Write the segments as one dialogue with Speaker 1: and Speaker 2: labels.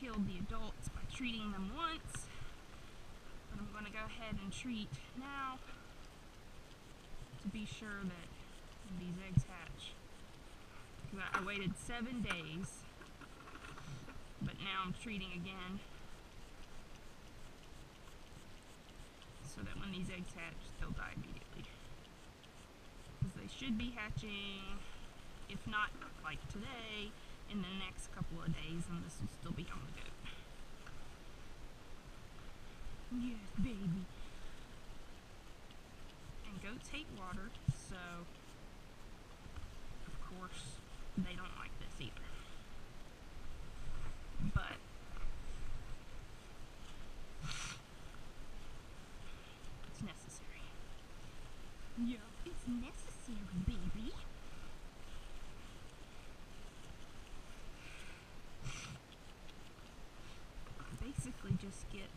Speaker 1: killed the adults by treating them once, but I'm going to go ahead and treat now to be sure that these eggs hatch. I waited seven days, but now I'm treating again so that when these eggs hatch, they'll die immediately. Because they should be hatching, if not like today, in the next couple of days, and this will still be on the goat. Yes, baby. And goats hate water, so of course they don't like this either. But it's necessary. Yeah, it's necessary, baby. Basically, just get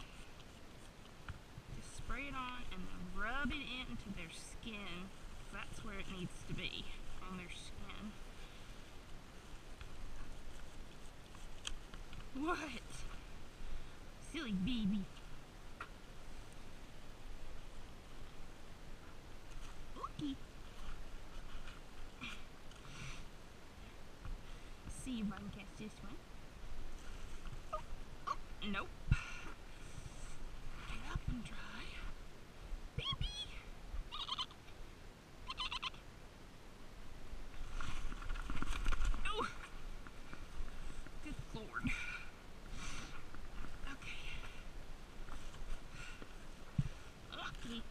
Speaker 1: just spray it on and then rub it into their skin. That's where it needs to be on their skin. What? Silly baby. Okay. See if I can catch this one. Oh, oh, nope. And dry. Baby! Oh! Good lord. Okay. Okay.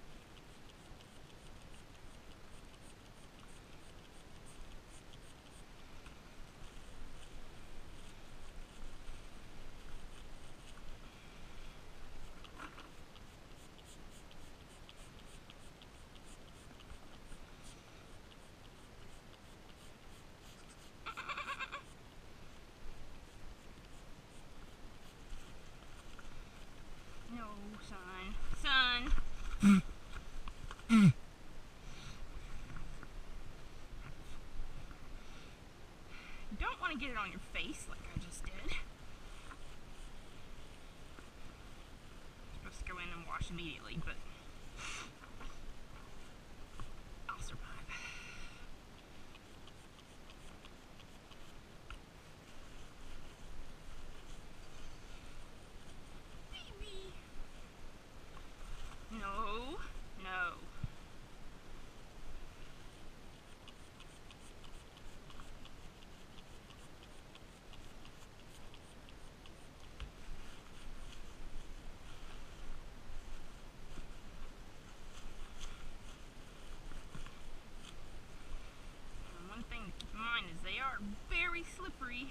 Speaker 1: No, son. Son. You don't want to get it on your face like I just did. supposed to go in and wash immediately, but I'll survive. Baby. No, no. And one thing to keep in mind is they are very slippery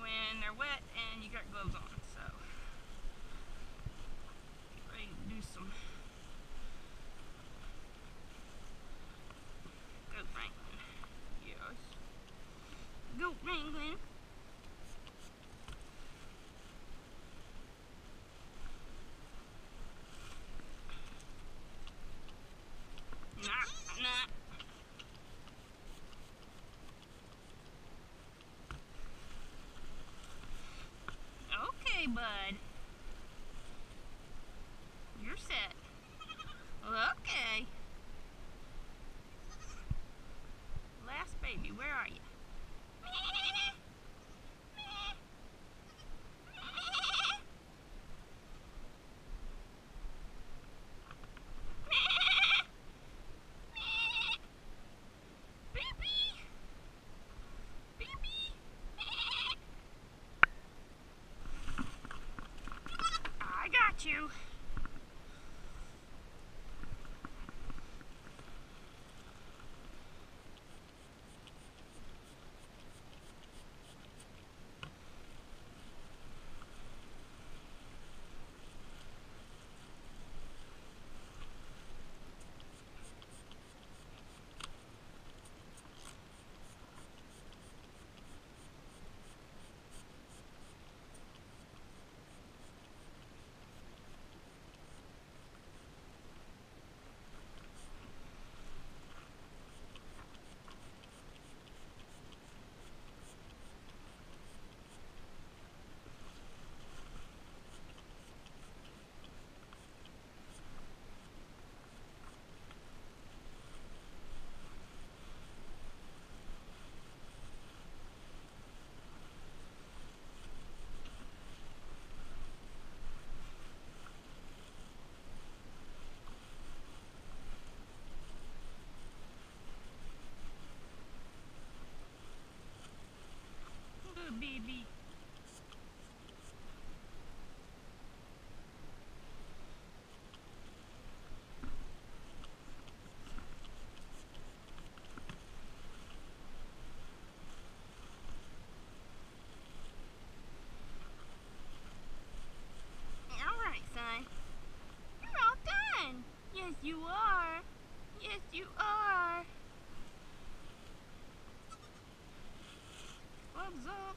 Speaker 1: when they're wet and you got gloves on, so get ready to do some goat wrangling. Yes. Mm-hmm. Nah, nah. Okay, bud. You're set. Okay. Last baby, where are you?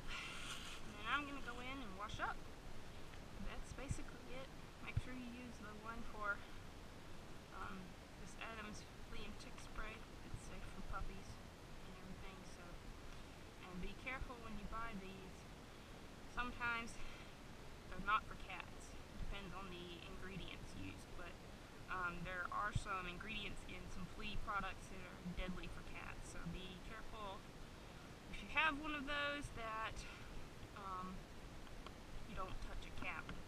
Speaker 1: And then I'm gonna go in and wash up. That's basically it. Make sure you use the one for um, this Adams flea and tick spray. It's safe for puppies and everything. So, and be careful when you buy these. Sometimes they're not for cats. Depends on the ingredients used, but um, there are some ingredients in some flea products that are deadly for cats. So be of those that um, you don't touch a cap.